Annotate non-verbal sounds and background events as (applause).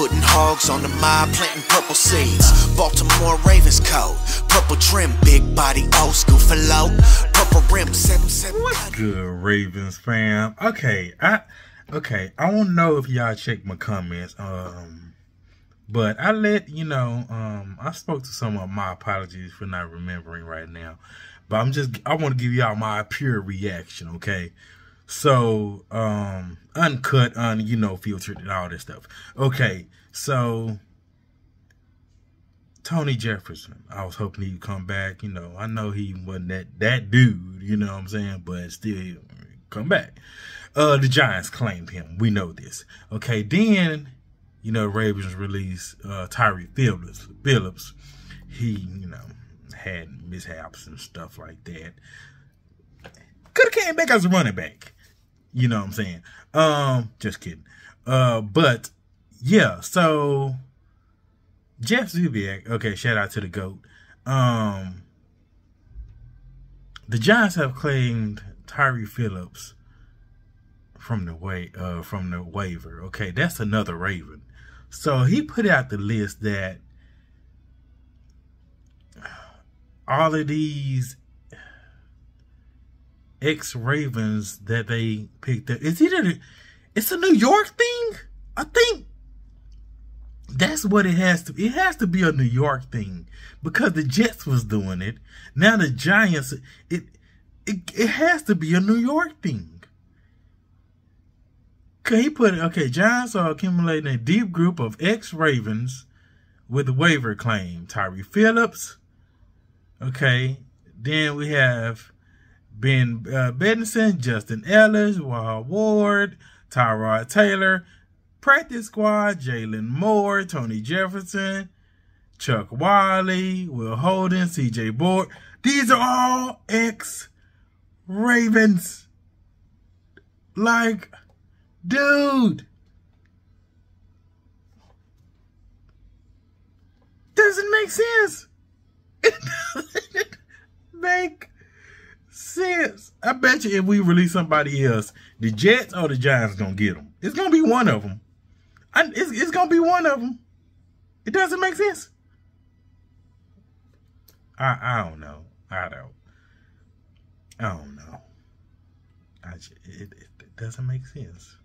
Putting hogs on the mob, planting purple seeds. Baltimore Ravens coat, purple trim, big body, old school for low. Purple rim, seven seven. What's good, Ravens fam? Okay, I okay. I don't know if y'all checked my comments. Um, but I let you know. Um, I spoke to some of My apologies for not remembering right now. But I'm just. I want to give y'all my pure reaction. Okay. So, um, uncut, un, you know, filtered and all this stuff. Okay, so Tony Jefferson, I was hoping he'd come back. You know, I know he wasn't that that dude. You know what I'm saying, but still come back. Uh, the Giants claimed him. We know this. Okay, then you know Ravens released uh, Tyre Phillips. Phillips, he you know had mishaps and stuff like that. Could have came back as a running back. You know what I'm saying? Um, just kidding. Uh, but yeah, so Jeff Zrebiec, okay, shout out to the GOAT. Um, the Giants have claimed Tyre Phillips from the way uh from the waiver. Okay, that's another Raven. So he put out the list that all of these ex Ravens that they picked up. Is it a, it's a New York thing? I think that's what it has to. It has to be a New York thing because the Jets was doing it. Now the Giants, it it, it has to be a New York thing. Okay, he put it, okay, Giants are accumulating a deep group of ex-Ravens with a waiver claim. Tyre Phillips. Okay, then we have Ben uh, Benson, Justin Ellis, Wahab Ward, Tyrod Taylor, Practice Squad, Jalen Moore, Tony Jefferson, Chuck Wiley, Will Holden, CJ Board. These are all ex Ravens. Like, dude. Doesn't make sense. (laughs) It doesn't make sense. I bet you if we release somebody else, the Jets or the Giants gonna get them. It's gonna be one of them. I, it's, it's gonna be one of them. It doesn't make sense. I I don't know. I don't. I don't know. I just, it, it, it doesn't make sense.